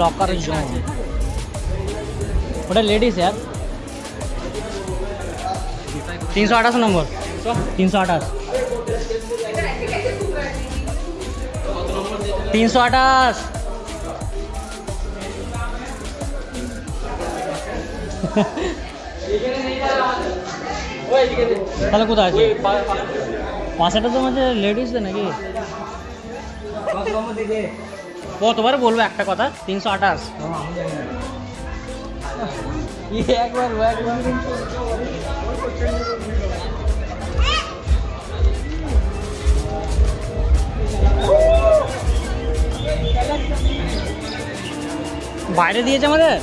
Locker zone ওটা ladies यार তিনশো আঠাশ নম্বর তিনশো আঠাশ তিনশো আঠাশ তাহলে কোথায় আছে পাঁচটা তো মাঝে লেডিস নাকি কতবার বলব একটা কথা? তিনশো আঠাশ। বাইরে দিয়েছে আমাদের?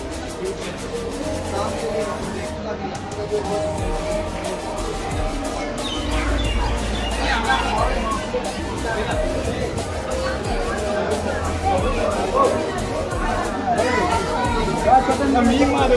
ミンマーで。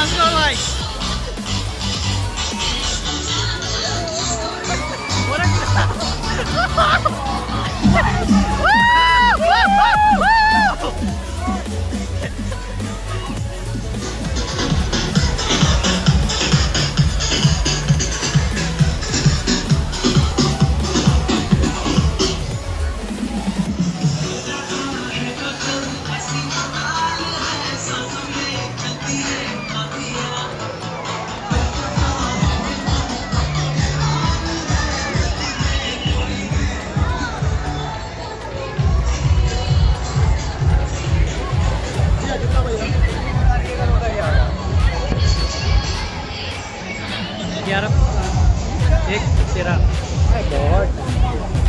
i That's not like. what is that? ग्यारह। एक तेरह। बहुत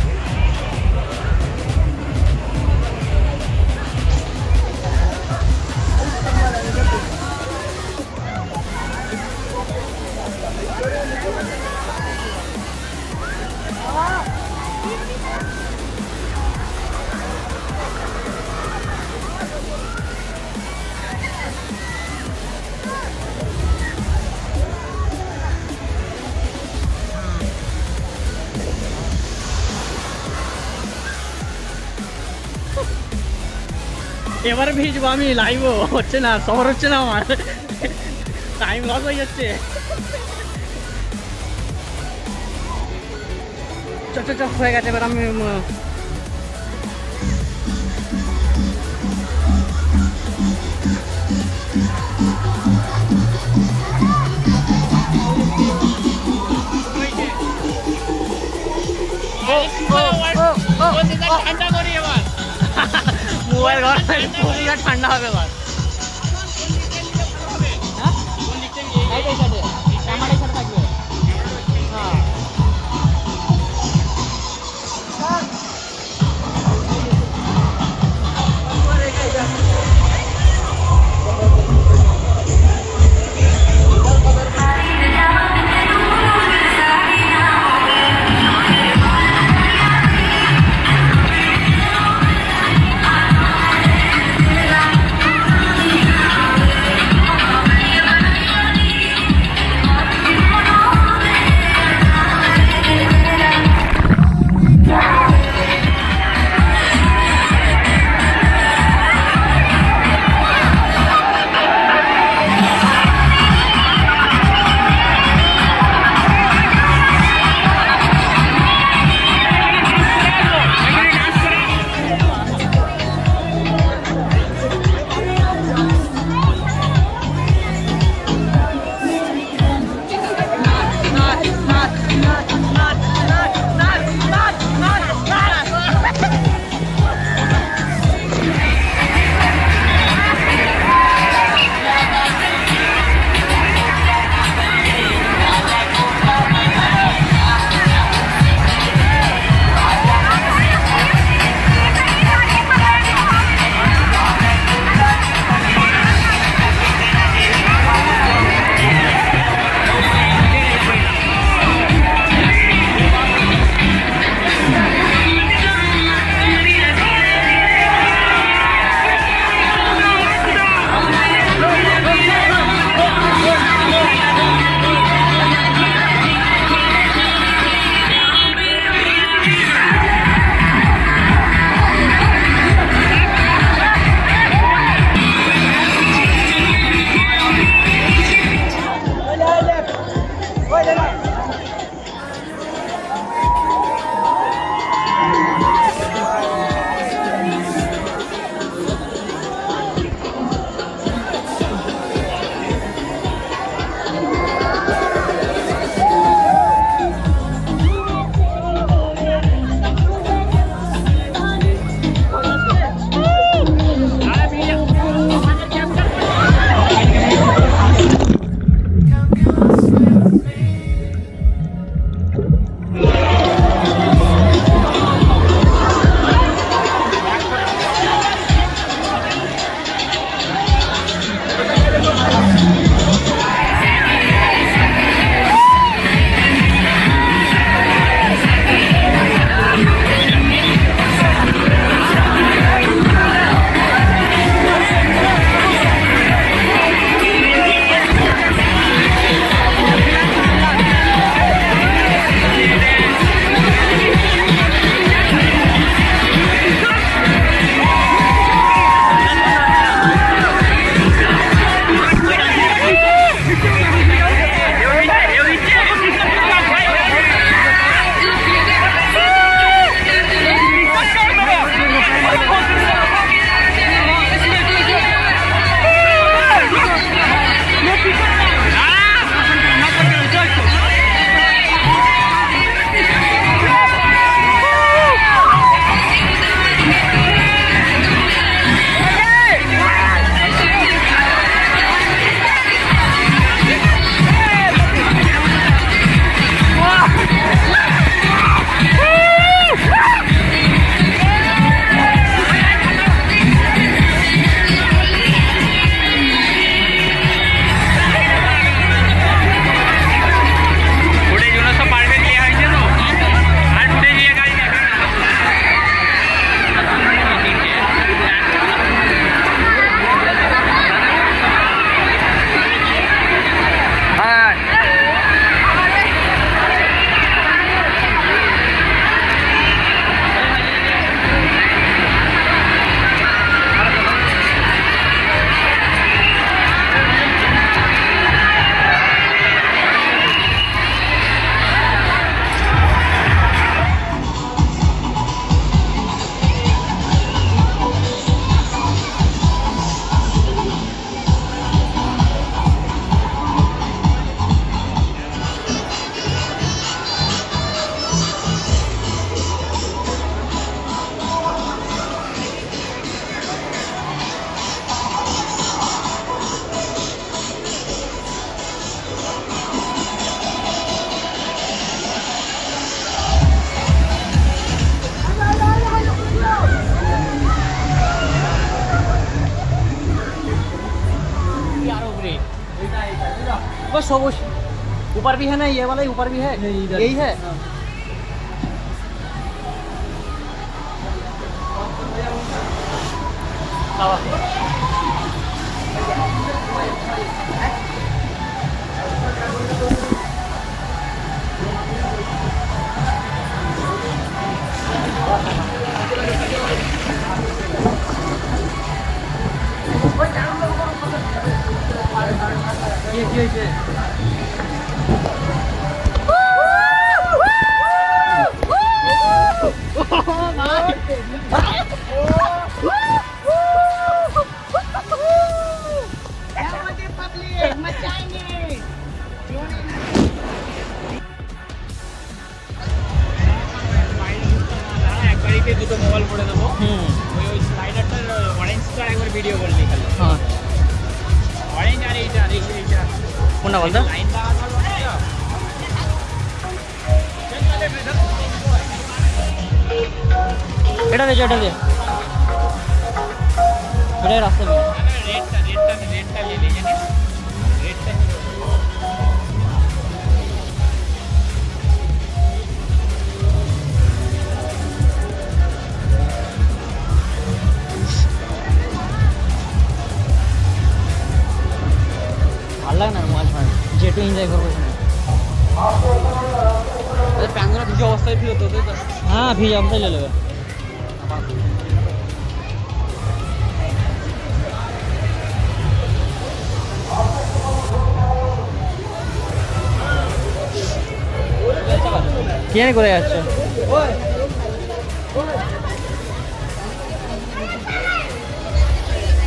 এবার ভিজবো আমি লাইভ হচ্ছে না শহর হচ্ছে না আমার টাইম লস হয়ে যাচ্ছে চ চ চ হয়ে গেছে এবার আমি ठंडा ठंडा होगा वो ऊपर भी है ना ये वाला ही ऊपर भी है यही हाँ। हाँ। কোনটা বলতো লাইন লাগানো হবে না এটা দে এটা দে এটাই রাস্তা মোবাইল ফোন যেটু এনজয় করবো প্যাঙ্গুরা ভিজে অবস্থায় ফিরে তো হ্যাঁ ভিজে অবস্থায় চলে যাবে কে করে যাচ্ছে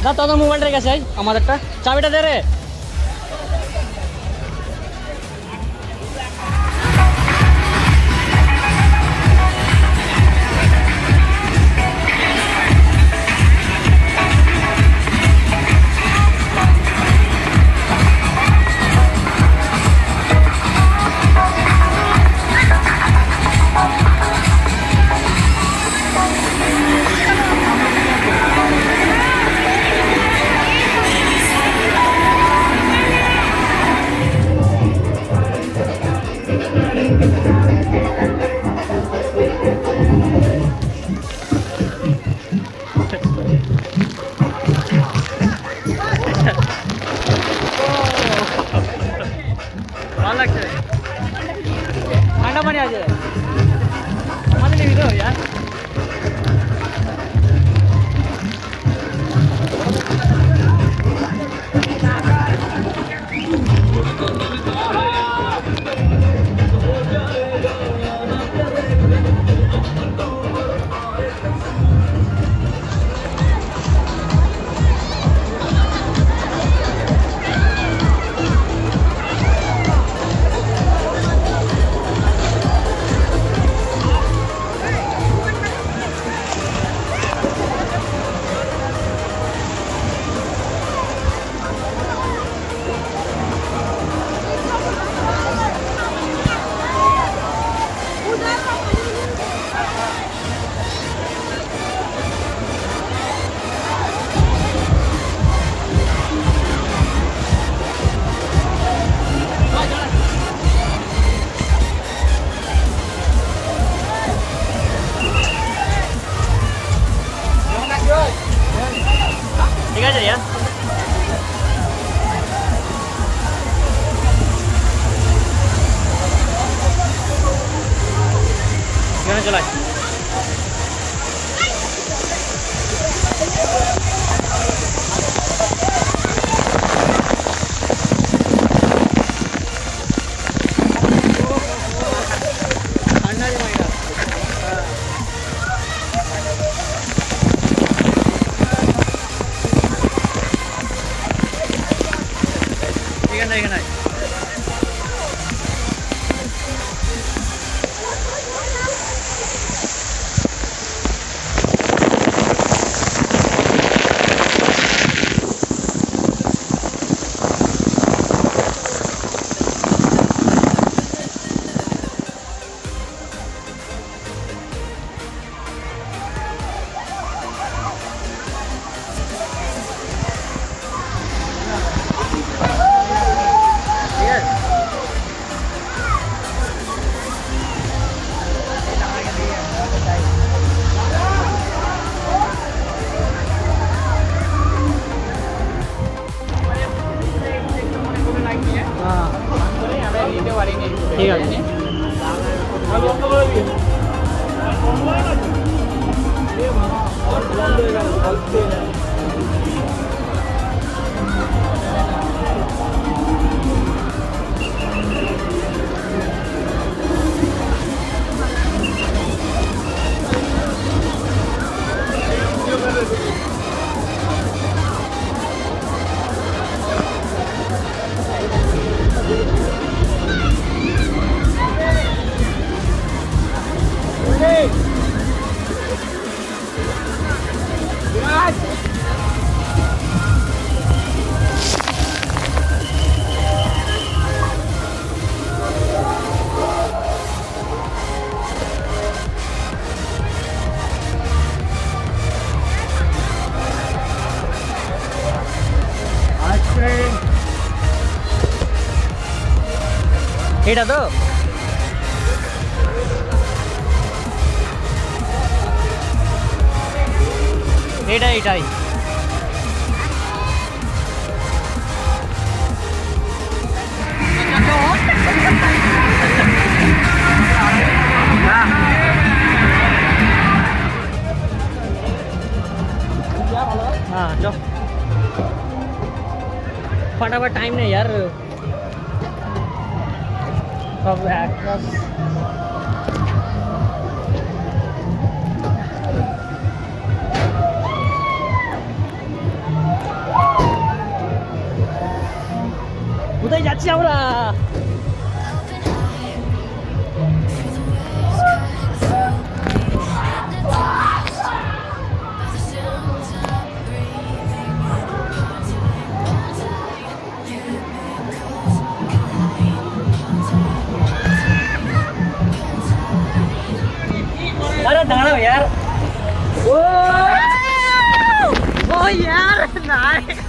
দা তোদের মোবাইলটা রেখেছে আমাদেরটা চাবিটা দে রে trở lại Ayan. এটা তো এটা এটাই हाँ चलो फटाफट टाइम नहीं यार of the actress. Udah jatuh lah. tangan lo ya. Wow. Oh ya, nice.